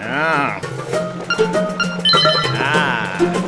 Ah. Ah.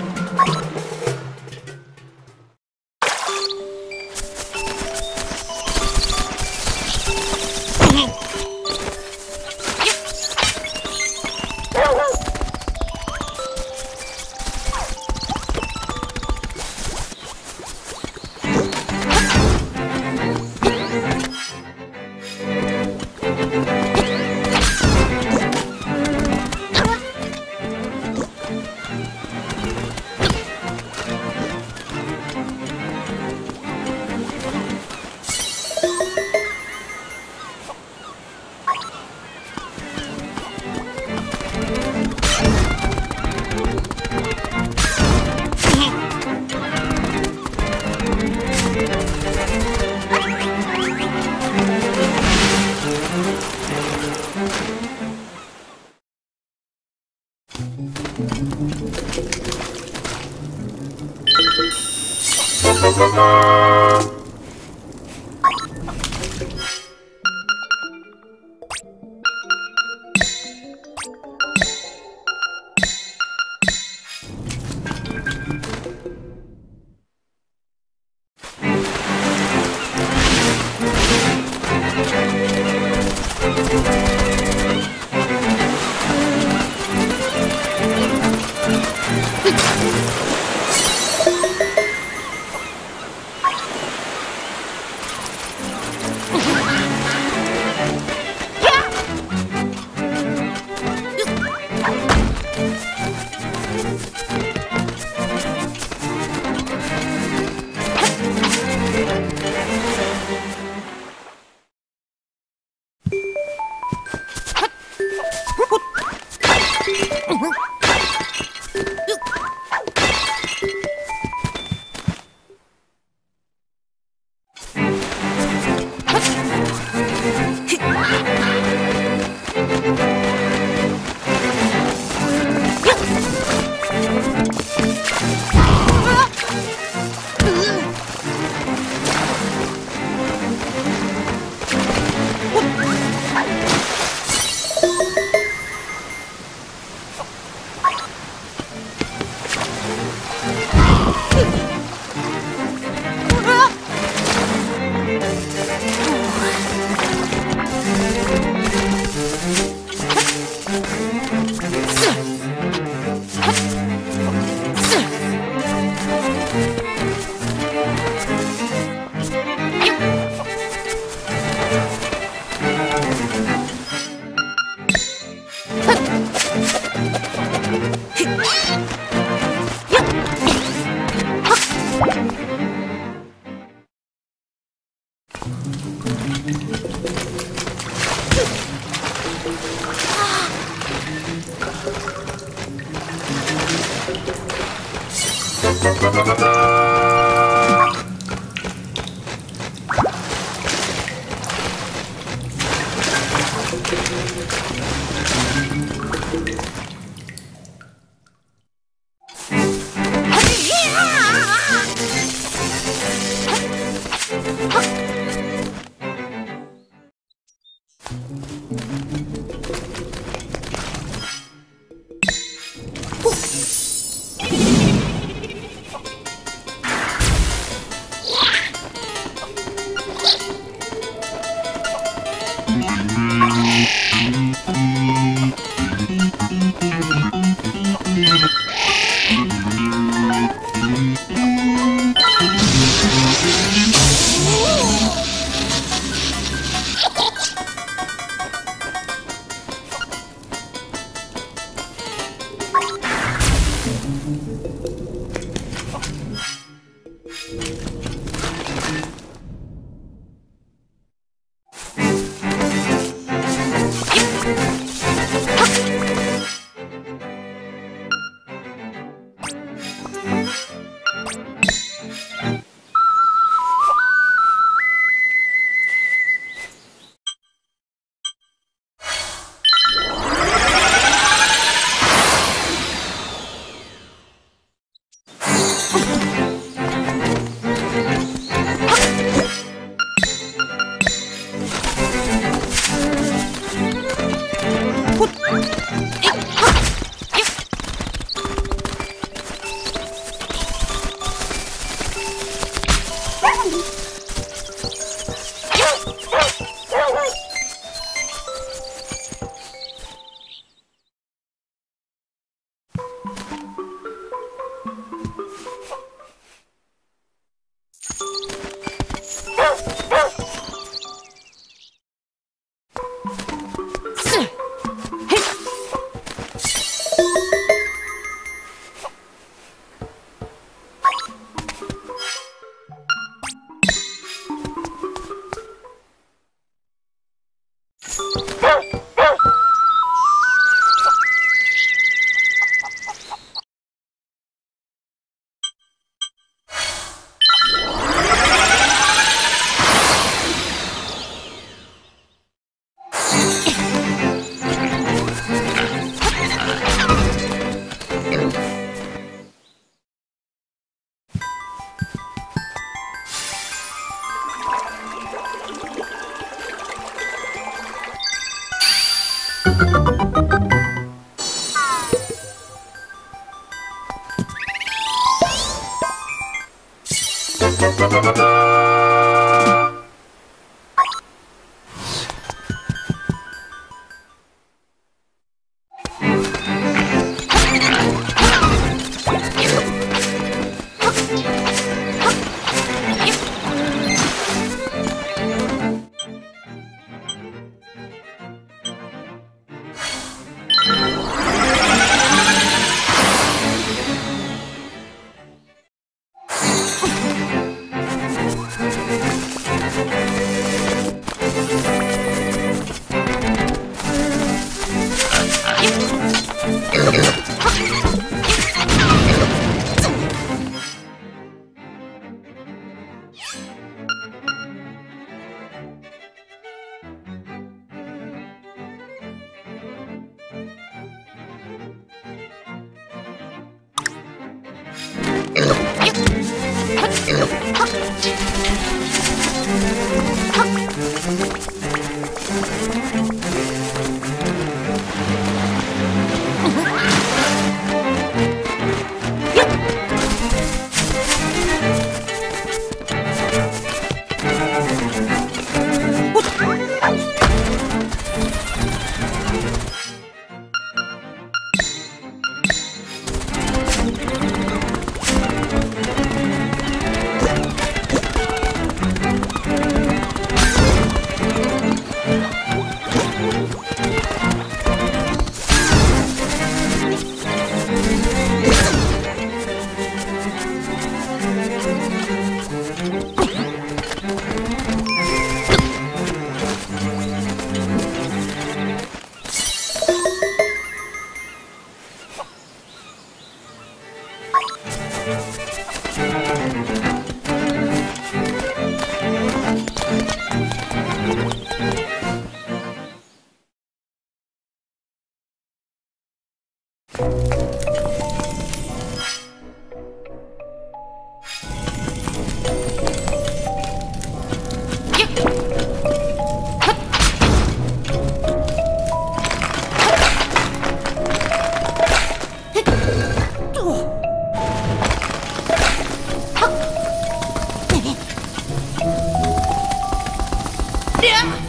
You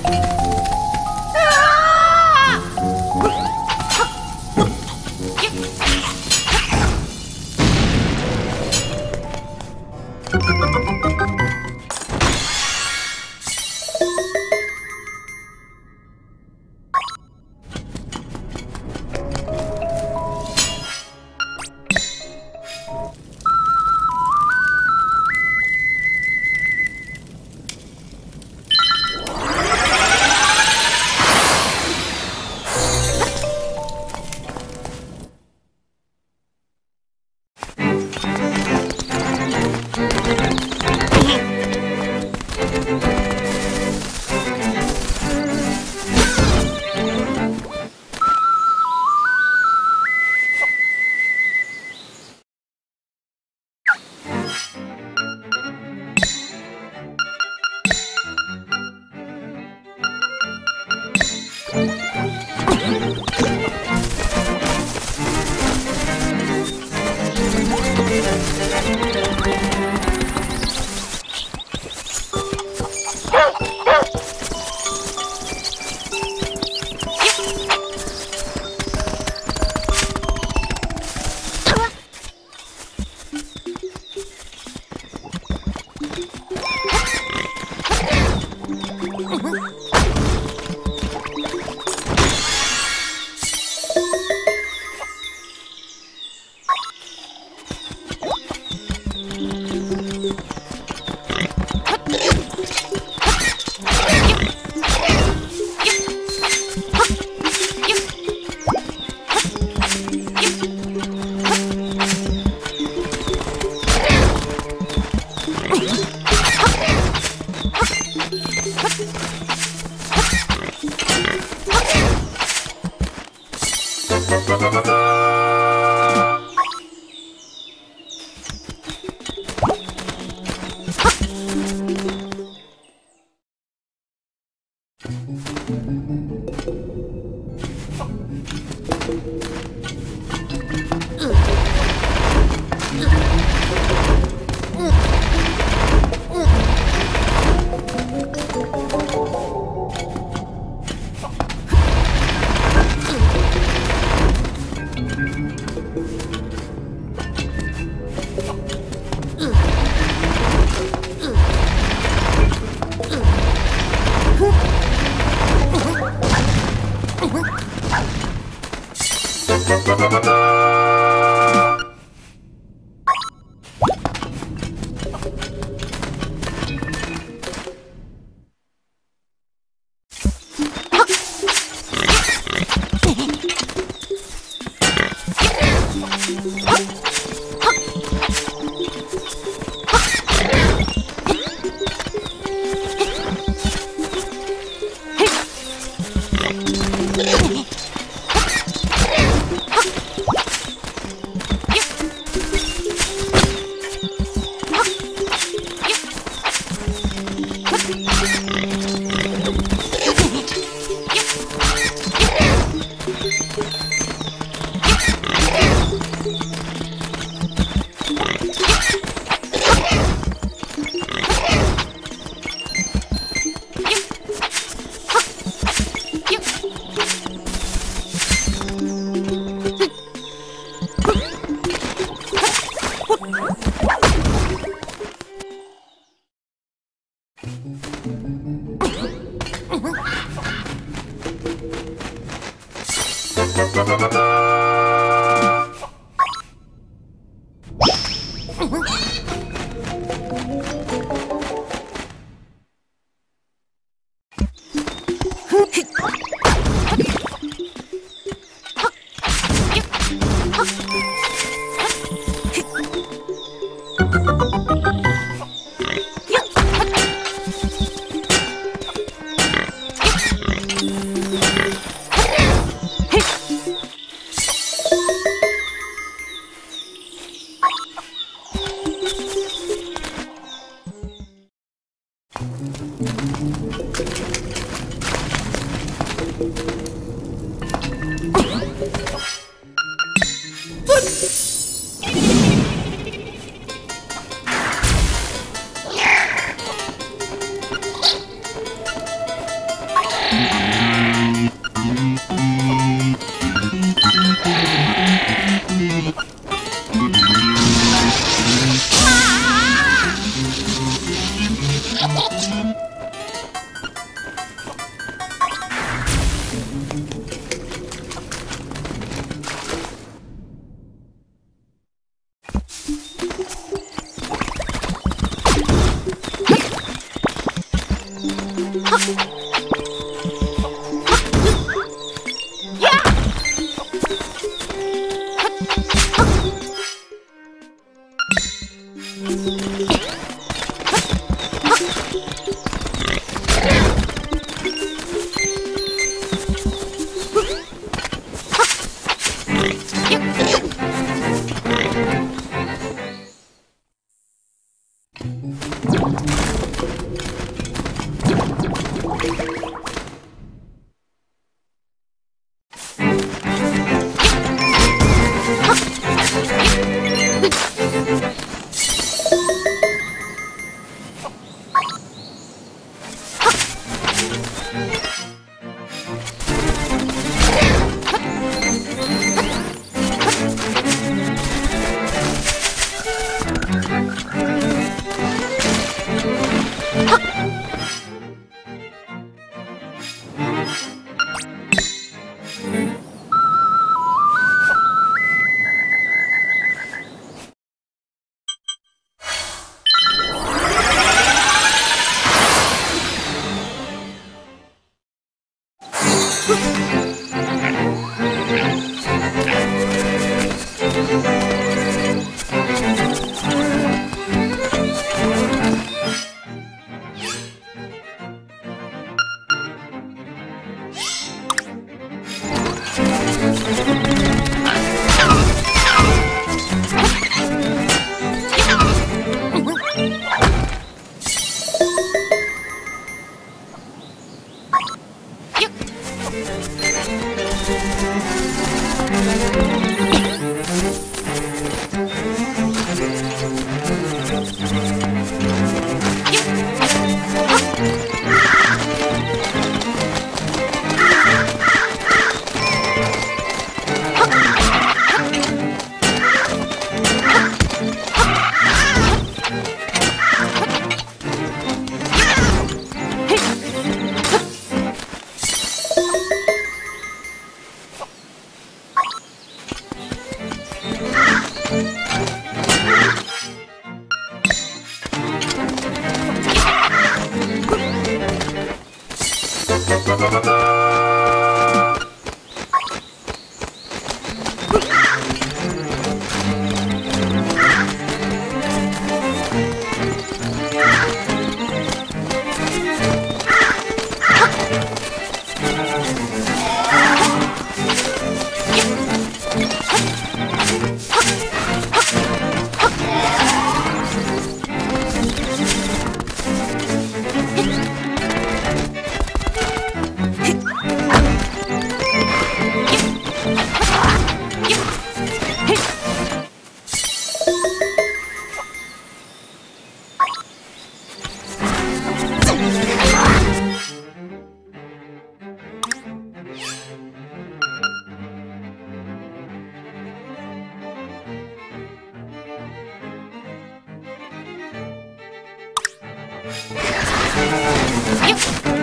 아유.